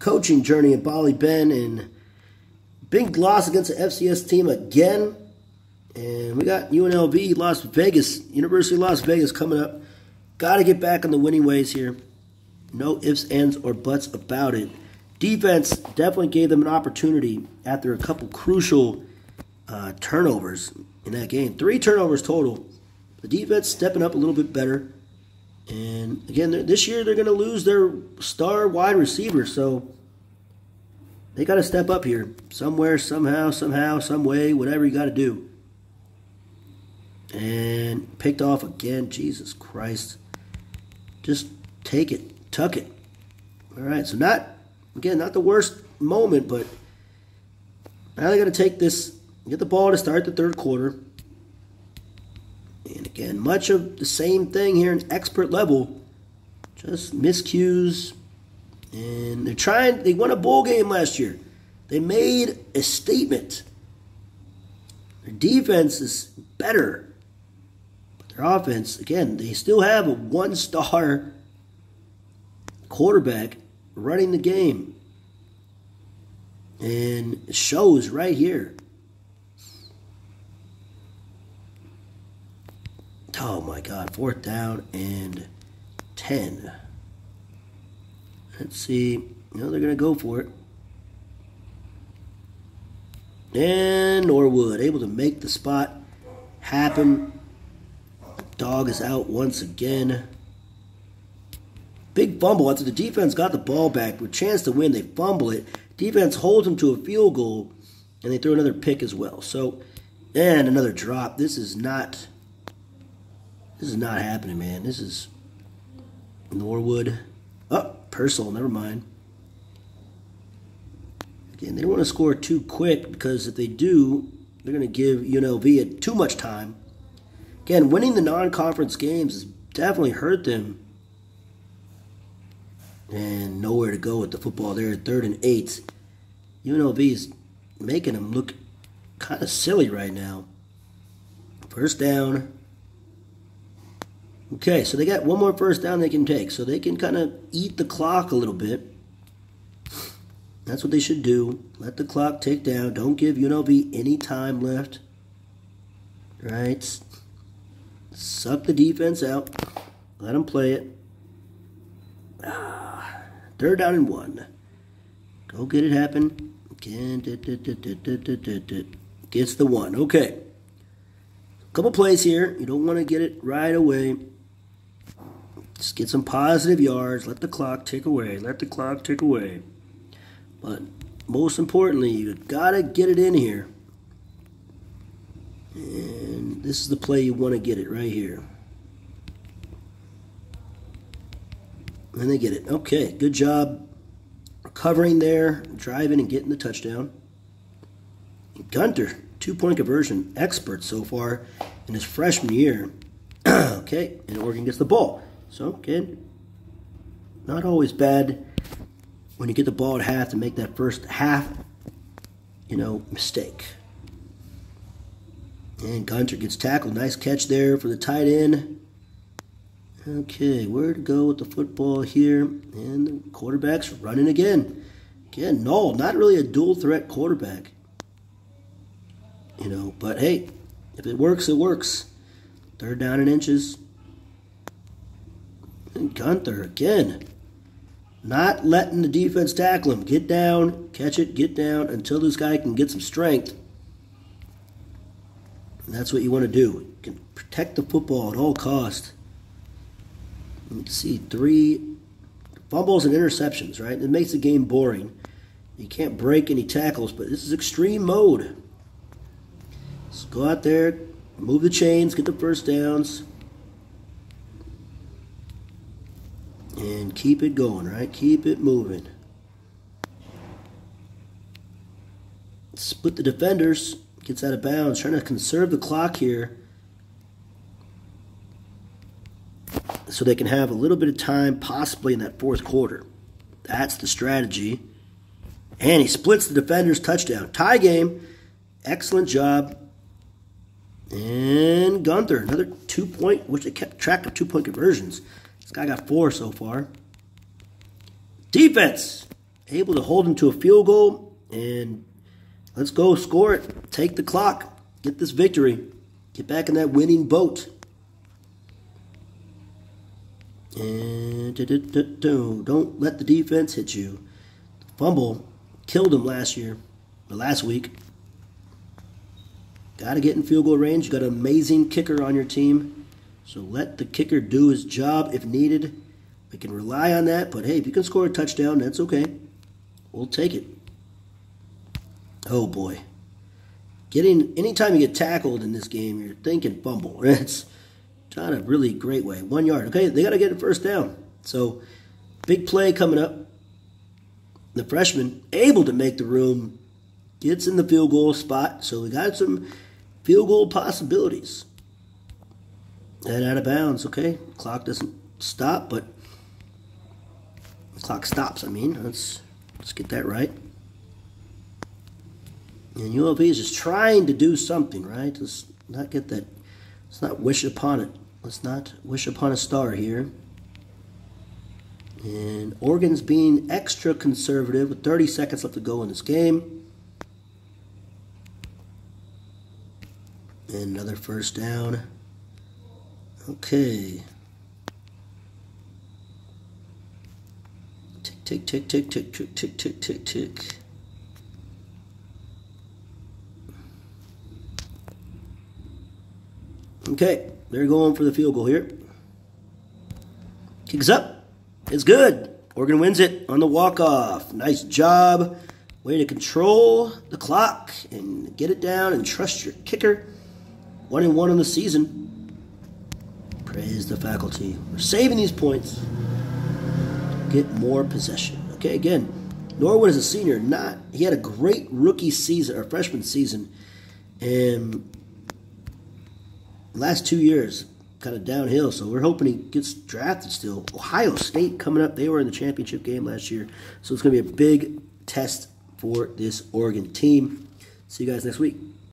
coaching journey in Bali Ben and big loss against the FCS team again. And we got UNLV Las Vegas, University of Las Vegas coming up. Got to get back on the winning ways here. No ifs, ands, or buts about it. Defense definitely gave them an opportunity after a couple crucial uh, turnovers in that game. Three turnovers total. The defense stepping up a little bit better. And again, this year they're going to lose their star wide receiver, so they got to step up here somewhere, somehow, somehow, some way, whatever you got to do. And picked off again. Jesus Christ. Just take it, tuck it. All right, so not, again, not the worst moment, but now they got to take this, get the ball to start the third quarter. Again, much of the same thing here in expert level. Just miscues. And they're trying, they won a bowl game last year. They made a statement. Their defense is better. But their offense, again, they still have a one star quarterback running the game. And it shows right here. Oh my God, fourth down and 10. Let's see. Know, they're going to go for it. And Norwood able to make the spot happen. Dog is out once again. Big fumble after the defense got the ball back with chance to win. They fumble it. Defense holds them to a field goal, and they throw another pick as well. So, and another drop. This is not this is not happening, man. This is Norwood. Oh, Purcell, never mind. Again, they don't want to score too quick because if they do, they're going to give UNLV too much time. Again, winning the non-conference games has definitely hurt them. And nowhere to go with the football there, third and eight. UNLV is making them look kind of silly right now. First down. Okay, so they got one more first down they can take. So they can kind of eat the clock a little bit. That's what they should do. Let the clock tick down. Don't give UNLV any time left. Right? Suck the defense out. Let them play it. Ah, third down and one. Go get it happen. Gets the one. Okay. Couple plays here. You don't want to get it right away. Just get some positive yards. Let the clock tick away. Let the clock tick away. But most importantly, you got to get it in here. And this is the play you want to get it right here. And they get it. Okay, good job recovering there, driving and getting the touchdown. Gunter, two point conversion expert so far in his freshman year. okay, and Oregon gets the ball. So, again, not always bad when you get the ball at half to make that first half, you know, mistake. And Gunter gets tackled. Nice catch there for the tight end. Okay, where to go with the football here? And the quarterback's running again. Again, no, not really a dual threat quarterback. You know, but hey, if it works, it works. Third down and inches. And Gunther again. Not letting the defense tackle him. Get down, catch it, get down until this guy can get some strength. And that's what you want to do. You can protect the football at all cost. Let's see, three fumbles and interceptions, right? It makes the game boring. You can't break any tackles, but this is extreme mode. So go out there, move the chains, get the first downs. And keep it going, right? Keep it moving. Split the defenders, gets out of bounds, trying to conserve the clock here so they can have a little bit of time possibly in that fourth quarter. That's the strategy. And he splits the defenders touchdown. Tie game. Excellent job. And Gunther, another two point, which they kept track of two point conversions. This guy got four so far. Defense able to hold him to a field goal, and let's go score it. Take the clock. Get this victory. Get back in that winning boat. And don't let the defense hit you. Fumble killed him last year, or last week. Got to get in field goal range. You got an amazing kicker on your team. So let the kicker do his job if needed. We can rely on that, but hey, if you can score a touchdown, that's okay. We'll take it. Oh boy. Getting anytime you get tackled in this game, you're thinking fumble. It's not a really great way. One yard. Okay, they got to get a first down. So, big play coming up. The freshman able to make the room, gets in the field goal spot. So we got some field goal possibilities. And out of bounds. Okay, clock doesn't stop, but clock stops. I mean, let's let's get that right. And ULV is just trying to do something, right? Let's not get that. Let's not wish upon it. Let's not wish upon a star here. And Oregon's being extra conservative with 30 seconds left to go in this game. And another first down. Okay. Tick, tick, tick, tick, tick, tick, tick, tick, tick. tick. Okay, they're going for the field goal here. Kicks up. It's good. Oregon wins it on the walk-off. Nice job. Way to control the clock and get it down and trust your kicker. One and one on the season. Praise the faculty. We're saving these points. Get more possession. Okay, again, Norwood is a senior. Not he had a great rookie season or freshman season, and last two years kind of downhill. So we're hoping he gets drafted still. Ohio State coming up. They were in the championship game last year. So it's going to be a big test for this Oregon team. See you guys next week.